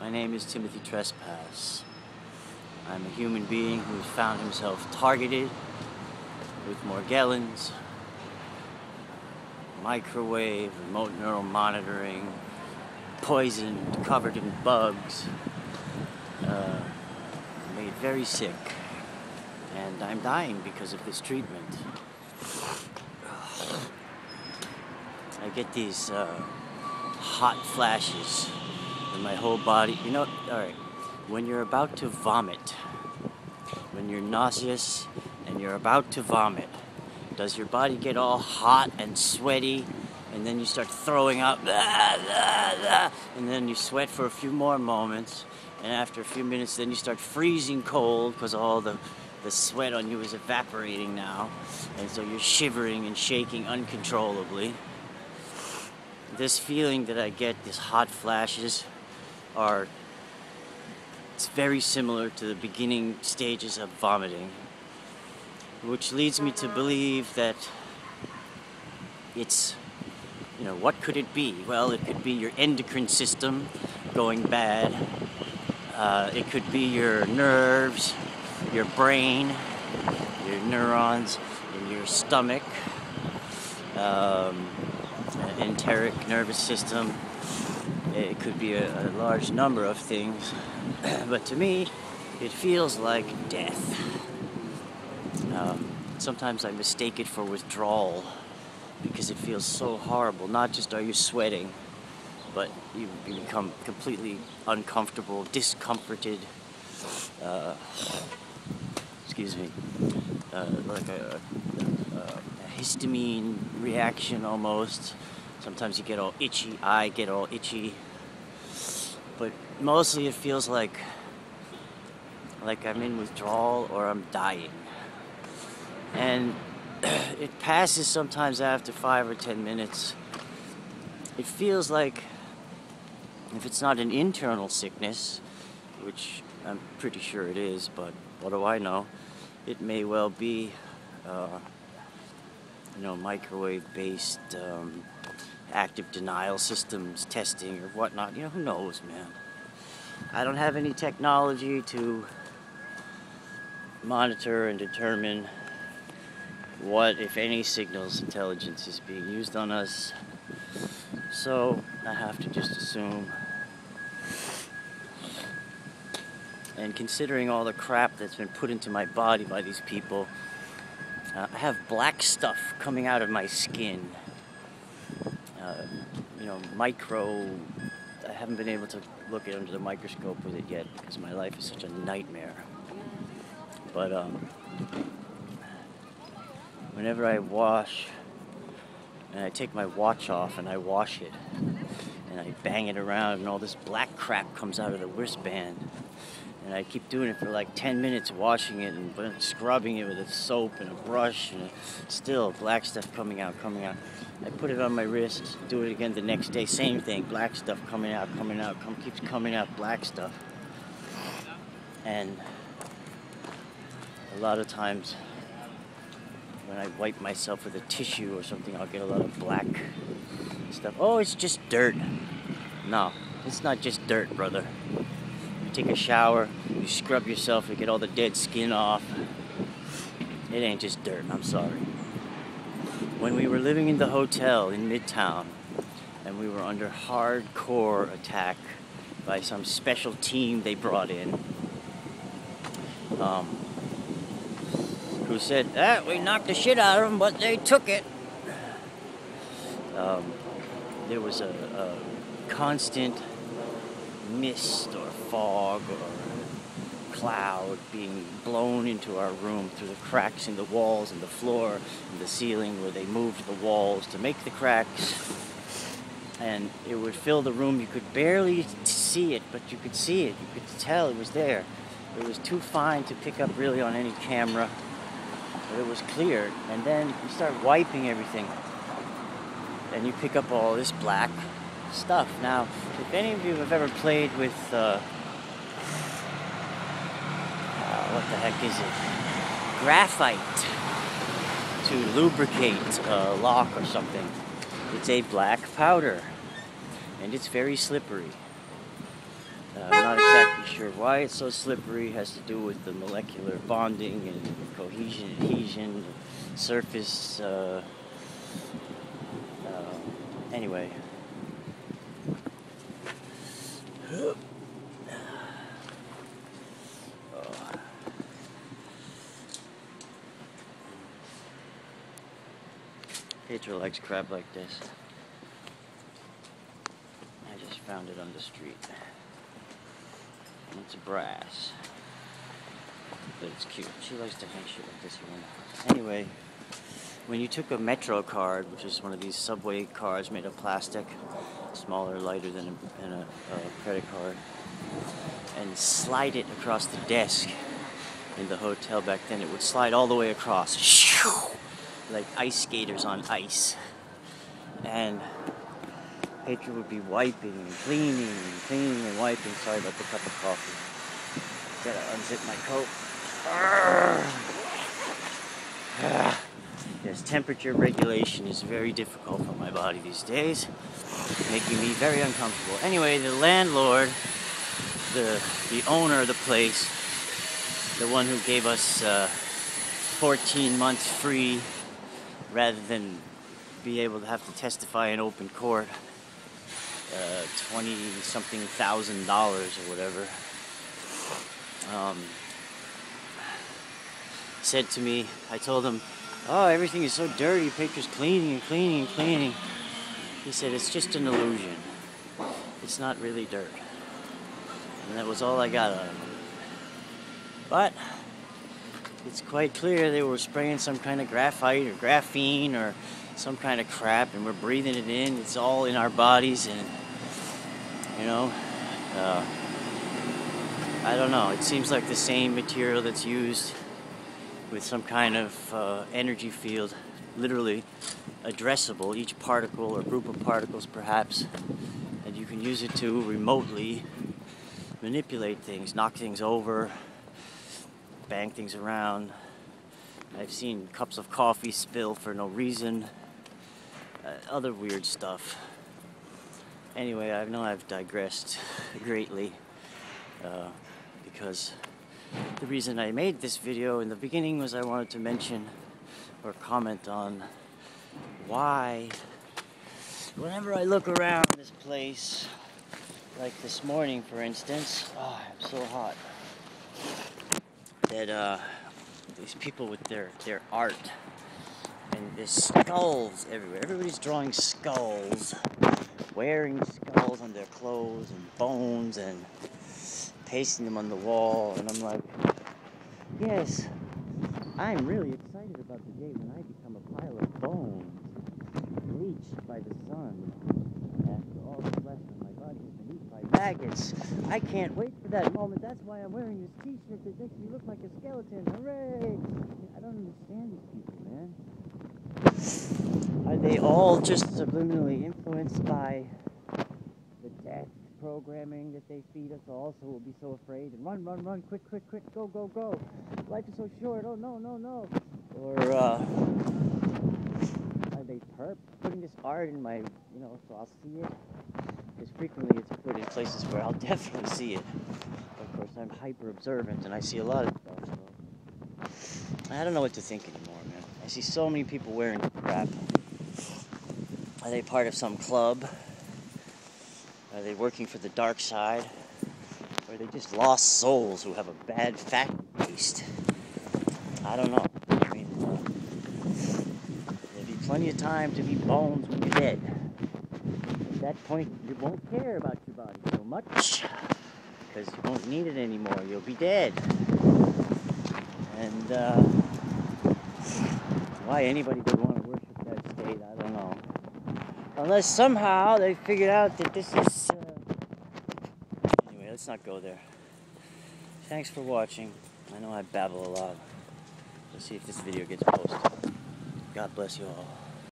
My name is Timothy Trespas. I'm a human being who has found himself targeted with Morgellons, microwave, remote neural monitoring, poisoned, covered in bugs, uh, made very sick. And I'm dying because of this treatment. I get these uh, hot flashes in my whole body. You know, alright, when you're about to vomit, when you're nauseous and you're about to vomit, does your body get all hot and sweaty? And then you start throwing up and then you sweat for a few more moments. And after a few minutes then you start freezing cold because all the the sweat on you is evaporating now. And so you're shivering and shaking uncontrollably. This feeling that i get these hot flashes are it's very similar to the beginning stages of vomiting which leads me to believe that it's you know what could it be? Well it could be your endocrine system going bad. Uh, it could be your nerves your brain your neurons in your stomach um, enteric nervous system it could be a, a large number of things but to me it feels like death um, sometimes I mistake it for withdrawal because it feels so horrible. Not just are you sweating, but you, you become completely uncomfortable, discomforted. Uh, excuse me, uh, like a, a, a histamine reaction almost. Sometimes you get all itchy, I get all itchy. But mostly it feels like like I'm in withdrawal or I'm dying. And it passes sometimes after five or ten minutes. It feels like if it's not an internal sickness, which I'm pretty sure it is, but what do I know? It may well be, uh, you know, microwave-based um, active denial systems testing or whatnot. You know, who knows, man? I don't have any technology to monitor and determine what, if any, signals intelligence is being used on us. So I have to just assume. And considering all the crap that's been put into my body by these people, have black stuff coming out of my skin. Uh, you know, micro. I haven't been able to look it under the microscope with it yet because my life is such a nightmare. But um, whenever I wash, and I take my watch off and I wash it, and I bang it around, and all this black crap comes out of the wristband. And I keep doing it for like 10 minutes, washing it and scrubbing it with a soap and a brush, and still black stuff coming out, coming out. I put it on my wrist, do it again the next day, same thing, black stuff coming out, coming out, come, keeps coming out, black stuff. And a lot of times when I wipe myself with a tissue or something, I'll get a lot of black stuff. Oh, it's just dirt. No, it's not just dirt, brother. You take a shower, you scrub yourself, you get all the dead skin off. It ain't just dirt, I'm sorry. When we were living in the hotel in Midtown, and we were under hardcore attack by some special team they brought in, um, who said, ah, we knocked the shit out of them, but they took it. Um, there was a, a constant mist or fog or cloud being blown into our room through the cracks in the walls and the floor and the ceiling where they moved the walls to make the cracks. And it would fill the room. You could barely see it, but you could see it. You could tell it was there. It was too fine to pick up really on any camera But it was clear. And then you start wiping everything, and you pick up all this black stuff. Now, if any of you have ever played with, uh, what the heck is it? Graphite to lubricate a lock or something. It's a black powder, and it's very slippery. Uh, I'm not exactly sure why it's so slippery. It has to do with the molecular bonding and cohesion, adhesion, surface. Uh, uh, anyway. Pedro likes crab like this. I just found it on the street. It's brass. But it's cute. She likes to hang shit like this around Anyway, when you took a Metro card, which is one of these subway cards made of plastic, smaller, lighter than a, than a, a credit card, and slide it across the desk in the hotel back then, it would slide all the way across. Like ice skaters on ice. And Pedro would be wiping and cleaning and cleaning and wiping. Sorry about the cup of coffee. Gotta unzip my coat. Yes, temperature regulation is very difficult for my body these days, making me very uncomfortable. Anyway, the landlord, the the owner of the place, the one who gave us uh, 14 months free, rather than be able to have to testify in open court uh, 20 something thousand dollars or whatever. Um, said to me, I told him, Oh, everything is so dirty. Pictures cleaning and cleaning and cleaning. He said, It's just an illusion. It's not really dirt. And that was all I got out of him. But it's quite clear they were spraying some kind of graphite or graphene or some kind of crap and we're breathing it in. It's all in our bodies and you know, uh, I don't know. It seems like the same material that's used with some kind of uh, energy field, literally addressable, each particle or group of particles perhaps, and you can use it to remotely manipulate things, knock things over, bang things around. I've seen cups of coffee spill for no reason, uh, other weird stuff. Anyway, I know I've digressed greatly uh, because the reason I made this video in the beginning was I wanted to mention or comment on why whenever I look around this place, like this morning for instance, oh, I'm so hot, that uh, these people with their, their art and there's skulls everywhere. Everybody's drawing skulls wearing skulls on their clothes and bones and pasting them on the wall. And I'm like, yes, I'm really excited about the day when I become a pile of bones, bleached by the sun, after all the flesh on my body has been eaten by maggots. I can't wait for that moment. That's why I'm wearing this t-shirt that makes me look like a skeleton. Hooray! I don't understand these people, man. Are they all just subliminally influenced by the death programming that they feed us all so we'll be so afraid and run, run, run, quick, quick, quick, go, go, go. Life is so short. Oh, no, no, no. Or, uh, are they perp putting this art in my, you know, so I'll see it? Because frequently it's put in places where I'll definitely see it. But of course, I'm hyper observant and I see a lot of stuff. So I don't know what to think anymore, man. I see so many people wearing crap. Are they part of some club? Are they working for the dark side? Or are they just lost souls who have a bad fat taste? I don't know. I mean, there'll be plenty of time to be bones when you're dead. At that point, you won't care about your body so much because you won't need it anymore. You'll be dead. And uh, why anybody would want to worship that state, I don't know. Unless somehow they figured out that this is. Uh... Anyway, let's not go there. Thanks for watching. I know I babble a lot. Let's see if this video gets posted. God bless you all.